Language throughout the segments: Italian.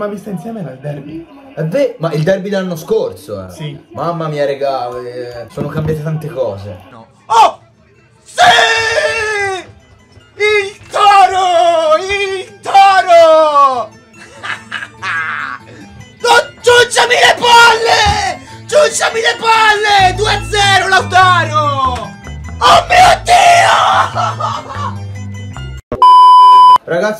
L'ultima vista insieme era il derby. È vero, ma il derby dell'anno scorso, eh. Sì. Mamma mia, regà, eh, sono cambiate tante cose. Oh!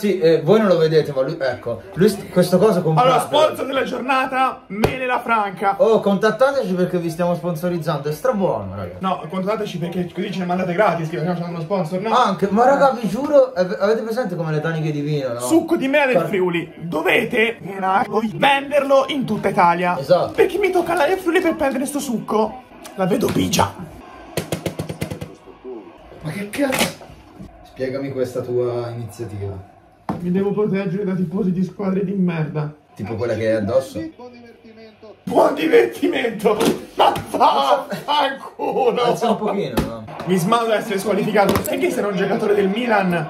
Ragazzi, eh, voi non lo vedete, ma lui, ecco, lui st- questo coso compra. Allora, sponsor della giornata, Mele la Franca. Oh, contattateci perché vi stiamo sponsorizzando, è strabuono, ragazzi. No, contattateci perché così ce ne mandate gratis, che facciamo uno sponsor, no? Anche, ma raga, vi giuro, ave- avete presente come le taniche di vino, no? Succo di mela del Friuli. Dovete venderlo in tutta Italia. Esatto. Perché mi tocca andare in Friuli per prendere sto succo. La vedo pigia. Ma che cazzo? Spiegami questa tua iniziativa. Mi devo proteggere da tifosi di squadre di merda. Tipo quella che hai addosso? Buon divertimento! Ma fa culo! Alza un pochino, no? Mi smando ad essere squalificato. Sai che se un giocatore del Milan?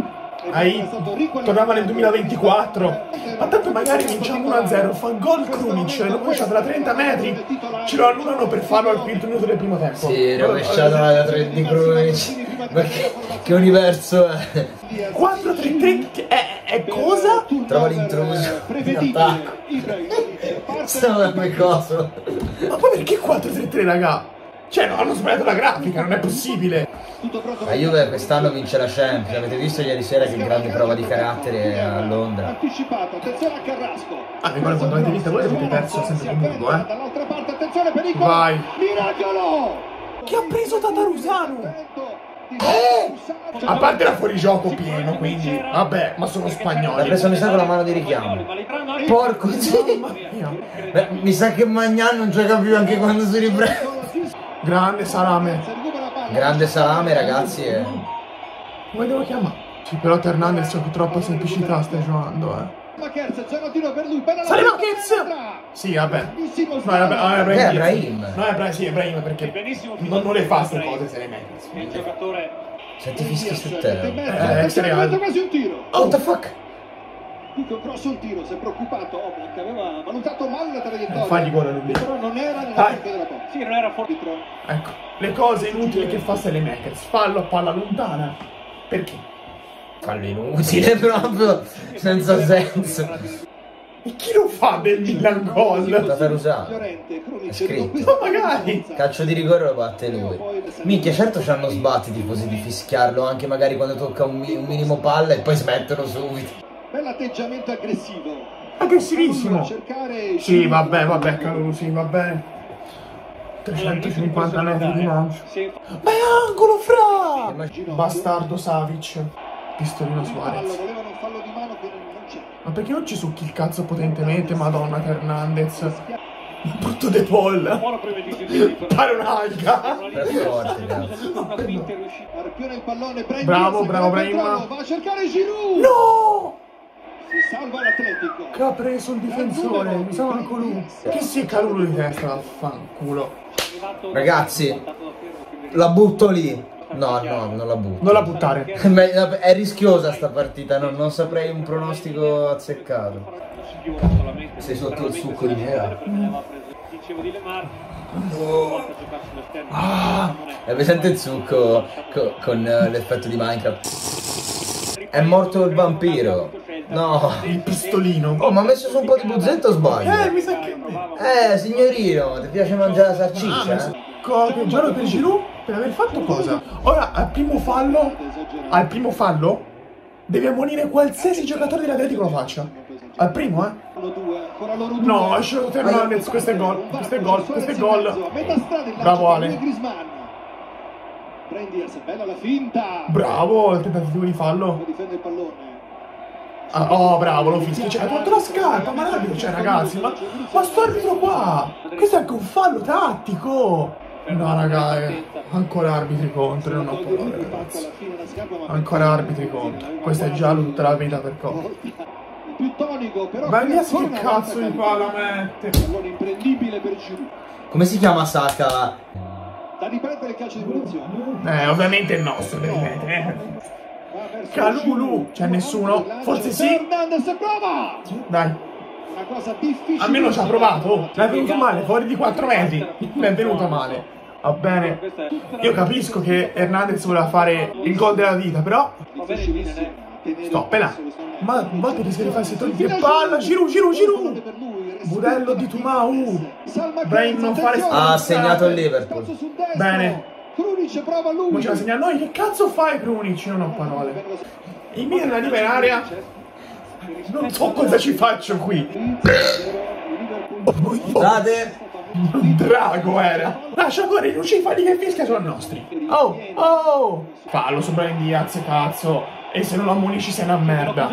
Ahì, tornava nel 2024. Ma tanto magari vinciamo 1-0. Fa gol Krunic, l'ho lasciato da 30 metri. Ce lo annullano per farlo al quinto minuto del primo tempo. Sì, rovesciato da 3 di Krunic. Ma che, che universo è? 4-3-3 che è, è cosa? Trova l'intruso. Stava come coso. Ma poi perché 4-3-3 raga? Cioè no, hanno sbagliato la grafica, non è possibile. La Juve quest'anno vince la Champions. Avete visto ieri sera che grande prova di carattere a Londra? anticipato, attenzione a Carrasco. Ah, mi pare quando avete visto voi avete perso sempre comunque, eh. Dall'altra parte, attenzione pericolo. Vai. Miracolo! Che ha preso Tatarusano? A parte la fuorigioco pieno, quindi. Vabbè, ma sono L'ha spagnoli. preso mi sa con la mano di richiamo. Porco sì. Beh, mi sa che Magnan non gioca più anche quando si riprende. Grande salame. Grande salame ragazzi e... Come devo chiamare? Sì, però Hernandez con troppa semplicità stai giocando, eh. Makers, tiro per lui, bella Sale la Makers! Sì, vabbè. No, vabbè, ah, È Ibrahim. Ibrahim. No, è Ibrahim, sì, è Ibrahim perché non, non le fa queste cose se le metti. Il giocatore Senti fischi su Mette terra. Eh, essere mette alto. quasi un tiro. What the fuck? Cross un tiro, si è preoccupato Oblak, aveva valutato male la traiettoria. Eh, fagli gol a lui. Però non era nella Dai. parte della porta. sì, non era forte. Arbitro. Ecco, le cose inutili che fa Makers. Fallo a palla lontana. Perché? Fallo inutile proprio, senza senso. E chi lo fa del Milan gol? Tatarusano. Fiorente, Krunic, È scritto. Ma magari. Calcio di rigore lo batte lui. Minchia, certo c'hanno sbatti i tifosi di fischiarlo anche magari quando tocca un, un minimo palla e poi smettono subito. Bell'atteggiamento aggressivo. Aggressivissimo. Sì, vabbè, vabbè, Calulu, sì, va bene. 350 metri di lancio. Ma è angolo, fra! Bastardo Savic. Pistolino Suarez. Ma perché non ci succhi il cazzo potentemente, madonna Hernandez? Brutto De Paul. Pare un'alga. Bravo, bravo, controllo, Va a cercare Giroud. No! Si salva l'Atletico. Che ha preso il difensore, mi sa lui. Che si Calulu di testa, vaffanculo. Ragazzi. La butto lì. No, no, non la butto. Non la buttare. Ma- È rischiosa sta partita, non, non saprei un pronostico azzeccato. Sei sotto il succo di mela. Giocarsi l'esterno. Ah. È presente il succo co- con eh, l'effetto di Minecraft? È morto il vampiro. No. Il pistolino. Oh, ma ha messo su un po' di buzzetto o Eh, sbaglio? mi sa che... Eh, signorino, ti piace mangiare la Ah, salsiccia? eh? Co- che giallo per Giroud per aver fatto cosa? Ora al primo fallo, al primo fallo, deve ammonire qualsiasi giocatore dell'Atletico lo faccia. Al primo, eh? No, scelto Hernandez, questo è gol, questo è gol, questo è gol. Bravo, Ale. Bravo, il tentativo di fallo. Difende il pallone. Ah, oh, bravo, lo fischia. Cioè, ha fatto la scarpa, ma l'arbitro, cioè, ragazzi, ma, ma sto arbitro qua! Questo è anche un fallo tattico! No, raga, eh, ancora arbitri contro, non ho parole, ragazzi. Ancora arbitri contro. Questo è giallo tutta la vita per però Ma via che cazzo di palla mette? Per. Come si chiama Saka? Da riprendere il calcio di punizione. Eh, ovviamente è il nostro, devi mettere. eh. Calulu, c'è nessuno? Forse sì? Dai. Una cosa difficile. Almeno ci ha provato. L'è venuto male, fuori di 4 metri. Mi è venuto male. Va bene. Io capisco che Hernandez voleva fare il gol della vita, però. Stoppela. Ma a volte rischia di farsi togliere palla. Giru, giru, giru. Budello di Tumau. Brain non fare Ha segnato il Liverpool. Bene. Krunic prova lui. Non ce la segna a noi. Che cazzo fai, Krunic? Non ho parole. Il Milan arriva in area. Non so cosa ci faccio qui. Scusate. Un drago era. Lascia correre, non ci fai che fischia sono nostri. Oh, oh. Fallo su Brian Diaz, cazzo. E se non lo ammonisci sei una merda.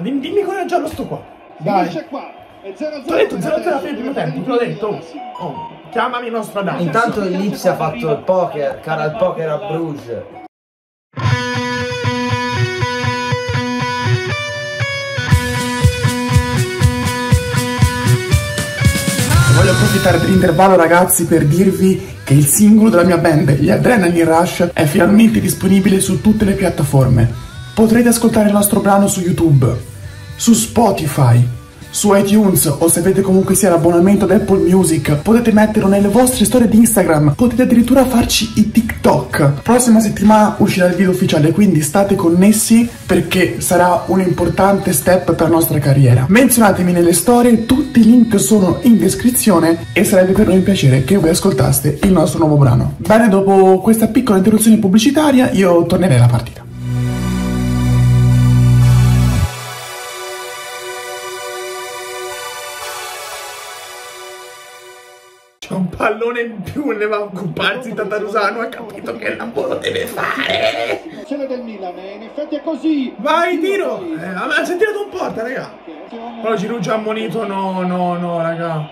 Dimmi, dimmi giallo sto qua. Dai. Finisce qua. È 0-0. Ti ho detto 0-0 alla fine del primo tempo, te l'ho detto. Oh, chiamami nostra dama. Intanto Lipsia ha fatto il poker, cara il poker a Bruges. Voglio approfittare dell'intervallo ragazzi per dirvi che il singolo della mia band, gli Adrenaline Rush, è finalmente disponibile su tutte le piattaforme. Potrete ascoltare il nostro brano su YouTube, su Spotify, su iTunes o se avete comunque sia l'abbonamento ad Apple Music, potete metterlo nelle vostre storie di Instagram, potete addirittura farci i TikTok. Prossima settimana uscirà il video ufficiale, quindi state connessi perché sarà un importante step per la nostra carriera. Menzionatemi nelle storie, tutti i link sono in descrizione e sarebbe per noi un piacere che voi ascoltaste il nostro nuovo brano. Bene, dopo questa piccola interruzione pubblicitaria io tornerei alla partita. Pallone in più, ne va a occuparsi Tatarusano, ha capito che lavoro deve fare. Azione del Milan, e in effetti è così. Vai, tiro! Eh, è tirato un porta, raga. Però Giroud già ammonito, no, no, no, raga.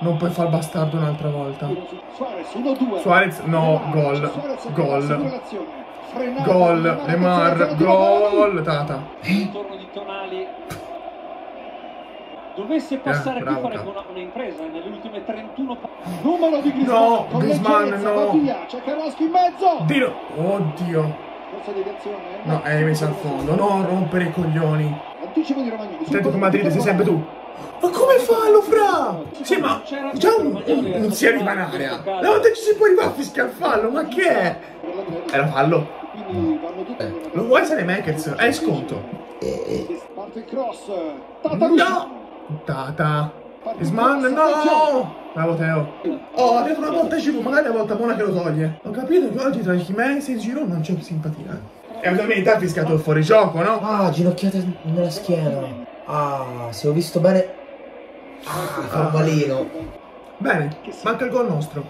Non puoi far bastardo un'altra volta. Suarez 1-2. Suarez, no, gol, gol. Gol, Lemar, gol, Tata. Ritorno di Tonali. Dovesse passare qui bravo, Tata. una, un'impresa nelle ultime 31 pa- Numero di Griezmann. No, con Griezmann, no. va via, C'è Karowski in mezzo. Tiro, oddio. Corsa di reazione. No, hai messo al fondo, non rompere i coglioni. Anticipo di Romagnoli. Atletico Madrid sei sempre tu. Ma come fallo, fra? Sì, ma già un, un- non si arriva in area. Una volta ci si può arrivare a fischiare il fallo, ma che è? Era fallo. Eh. Lo vuoi essere Makers? È sconto. Parte il cross. No! Tata. Isman, no! Bravo Teo. Oh, ha detto una volta Giroud, magari la volta buona che lo toglie. Ho capito che oggi tra Jimenez e Giroud non c'è simpatia. eh. E ovviamente ha fischiato il fuorigioco, no? Ah, ginocchiate nella schiena. Ah, se ho visto bene. Ah, formalino. Bene, manca il gol nostro.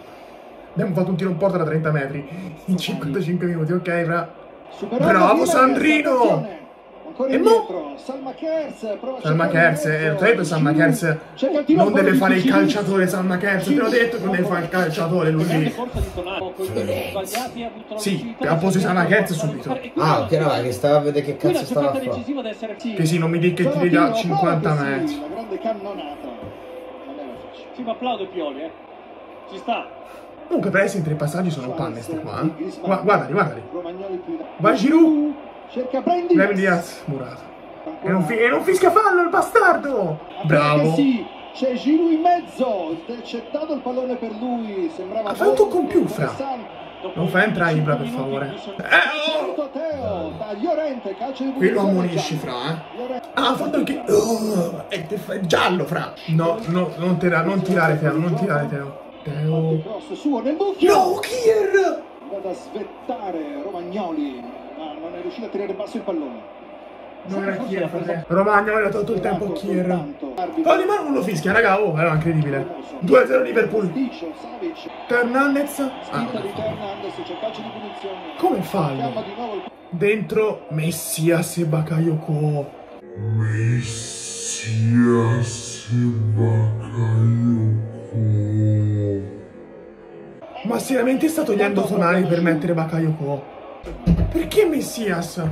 Abbiamo fatto un tiro in porta da 30 metri in 55 minuti, ok, fra. Bravo, Sandrino! Ancora E mo? Salma Kers. prova a Salma Kers, eh, mezzo. ti ho detto Salma Kers non deve fare il calciatore Salma Kers, te l'ho detto che non deve fare il calciatore lui lì. ha Sì, al posto Salma Kers subito. Ah, ok, no, che stava a vedere che cazzo stava a fare. Che sì, non mi dica che tiri da tiro, 50 prova che sì, metri. La grande cannonata. Applaudo Pioli, eh. Ci sta. Comunque per essere i tre passaggi sono panne ste qua, eh. Guardali, guardali. Vai Giroud. Cerca Brandy. Brahim Diaz, murato. E non, fi- e non fischia fallo il bastardo! Bravo! Sì, c'è Giroud in mezzo. Intercettato il pallone per lui. Sembrava fai un tocco in più, Fra. Non fai entrare Ibra per favore. Eh, oh! Teo, Qui lo ammonisci. Fra, eh. Ah, ha fatto anche... Oh, è, è giallo, Fra! No, no, non, tira- non tirare Teo, non tirare Teo. Teo... No, Kier! Andata a svettare Romagnoli, ma non è riuscito a tirare basso il pallone. Non era Kier, frate. Romagna aveva tolto il tempo a. Fallo di mano non lo fischia, raga, oh, era incredibile. 2-0 Liverpool. Hernandez... Ah. Come fallo? Dentro Messias e Bakayoko. Messias Bakayoko. Ma seriamente sta togliendo Tonali per mettere Bakayoko? Perché Messias?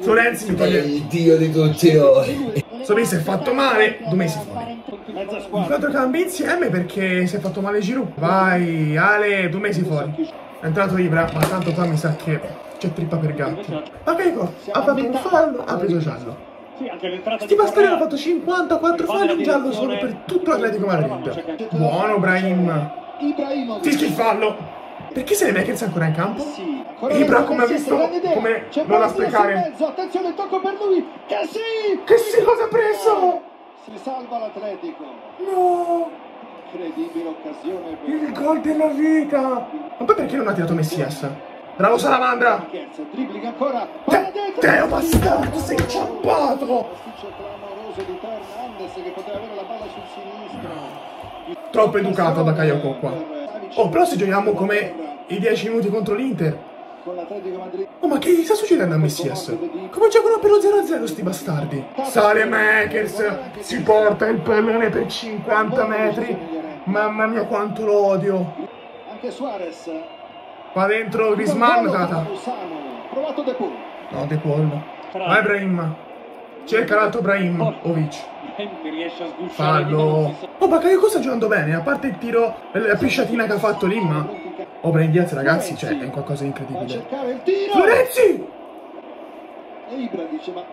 Florenzi mi È toglie... il dio di tutti noi. Solo si è fatto male, due mesi fuori. Mezza I quattro cambi insieme perché si è fatto male Giroud. Vai, Ale, due mesi fuori. È entrato Ibra, ma tanto qua mi sa che C'è trippa per gatti. Bakayoko ha fatto un fallo, ha preso giallo. Sì, anche l'entrata Sti hanno Correa. fatto 54 falli in giallo solo per tutto l'Atletico Madrid. Buono, Brahim. Ibrahimovic. Fischi il fallo. Perché se ne Merkens è ancora in campo? Sì, Ibra, come ha visto, come non la sprecare. Attenzione, tocco per lui. Che sì! Che sì, cosa ha preso? Si salva l'Atletico. No! Incredibile occasione per Il gol della vita! Ma poi perché non ha tirato Messias? Bravo Salamandra! Dribbling ancora. Te. Teo bastardo, sei inciampato! Pasticcio clamoroso di Teo Hernandez che poteva avere la palla sul sinistro. Troppo educato da Bakayoko qua. Oh, però se giochiamo come i 10 minuti contro l'Inter. Oh, ma che gli sta succedendo a Messias? Come giocano per lo 0-0 sti bastardi? Sale Makers, si porta il pallone per 50 metri. Mamma mia quanto lo odio. Anche Suarez. Va dentro Griezmann, tata. Provato De Paul. No, De Paul. Vai Brahim. Cerca l'altro Brahim. Ovic. Sgusciare di Fallo. Oh, Bakayoko sta giocando bene, a parte il tiro, la pisciatina che ha fatto lì, ma... Oh, Brian Diaz, ragazzi, cioè, è qualcosa di incredibile. cercare il tiro. Florenzi! E Ibra dice ma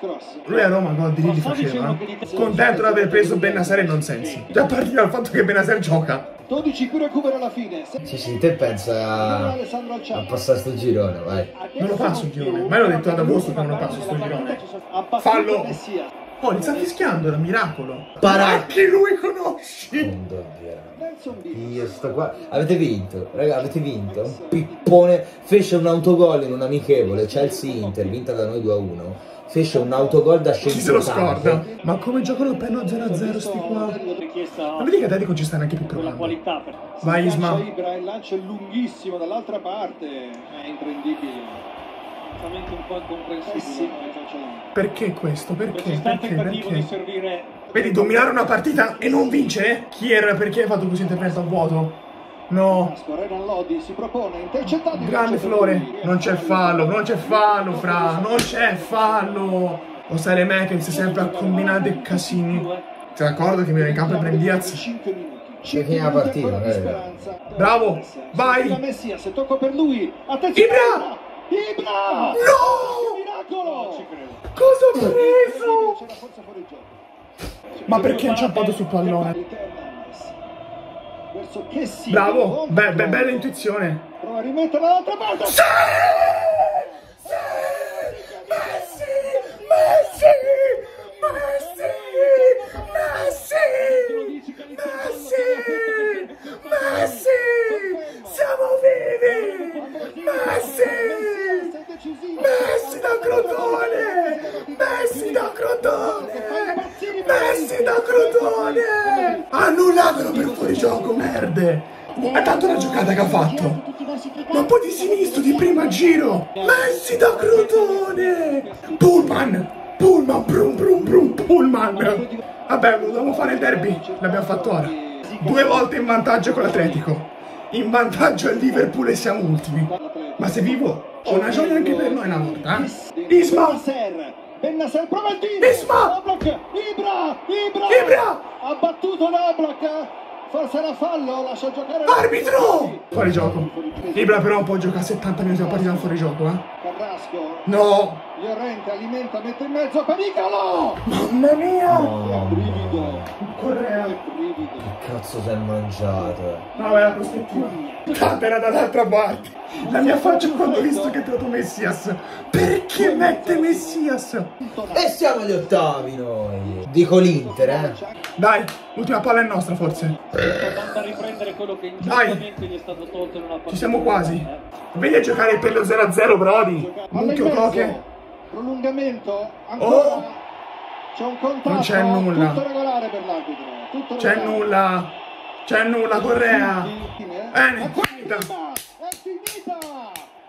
cross. Lui a Roma gol di lì li faceva. Contento di aver preso Bennaser e non sensi. Già partito dal fatto che Bennaser gioca. 12 qui recupera alla fine. Se- Sì, sì, te pensa a, a passare sto girone, vai. Non lo passo il girone. Ma io l'ho detto ad agosto che non lo passo sto girone. Fallo. Oh, li sta fischiando, era miracolo. Parà. Ma che lui conosci? Diaz. Io sto qua. Avete vinto, raga, avete vinto. Un pippone. Fece un autogol in un amichevole, Chelsea Inter, vinta da noi 2-1. Fece un autogol da Chi se lo scorda? Ma come giocano per lo 0-0 sti qua? Ma vedi che Atletico ci sta neanche più con la provando. qualità per Vai Isma. Il lancio è lunghissimo dall'altra parte. È imprendibile. veramente un po' Eh sì, incomprensibile. Perché questo? Questo Perché? Perché? Perché? servire Vedi, dominare una partita e non vincere? Kier, perché hai fatto così intervento a vuoto? No. Renan Lodi si propone, intercettato. il Grande Flore. Non c'è fallo, non c'è fallo, fra. Non c'è fallo. O Sale Mekens sempre a combinare dei casini. Sei d'accordo che mi viene in campo e prendi Diaz? 5 minuti. C'è 5 fine la partita, eh. Bravo, vai. La Messia, se tocco per lui. Attenzione. Ibra! Ibra! No! Cosa ho preso? Ma perché ha inciampato sul pallone? Verso che sì. Bravo, be- be- bella intuizione. Prova a rimetterla dall'altra parte. Messi! Messi! Messi! Messi! Messi! Siamo vivi! Messi! Sei decisivo. Messi da Crotone! Messi da Crotone! Messi da Crotone! Annullatelo per fuorigioco, merde! Tanto la giocata che ha fatto! Ma poi di sinistro, di prima giro! Messi da Crotone! Pullman! Pullman, brum brum brum, Pullman! Vabbè, dobbiamo fare il derby, l'abbiamo fatto ora. Due volte in vantaggio con l'Atletico. In vantaggio al Liverpool e siamo ultimi. Ma se vivo, ho una gioia anche per noi una volta, eh? Isma! Bennaser prova il tiro. Isma! Ibra! Ibra! Ibra! Ha battuto l'Oblak. Forse era fallo, lascia giocare. Arbitro! Fuori gioco. Ibra però può giocare 70 minuti a partita fuori gioco, eh? Carrasco. No! Llorente alimenta, mette in mezzo, pericolo! Mamma mia! No, Brivido. Correa! Che brivido. che cazzo sei mangiato? No, è la prospettiva. Era dall'altra parte. La mia faccia quando ho visto che ha trovato Messias. Perché mette Messias? E siamo agli ottavi noi. Dico l'Inter, eh. Dai, l'ultima palla è nostra forse. Andando a riprendere quello che Dai. ingiustamente gli è stato tolto in una partita. Ci siamo quasi. Vedi a giocare per lo 0-0, Brody. Mucchio coche. Prolungamento. Ancora. Oh! C'è un contratto. Non c'è nulla. Tutto regolare per l'arbitro. Tutto C'è regolare. nulla. C'è nulla, Correa. Bene, È finita. È finita!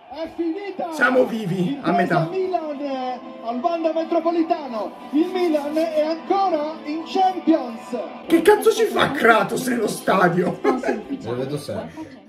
È finita! Siamo vivi, a metà. Il Milan eh, al Wanda Metropolitano. Il Milan è ancora in Champions. Che cazzo ci fa Kratos nello stadio? Lo vedo sempre.